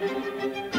Música